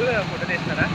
gue mau desain sana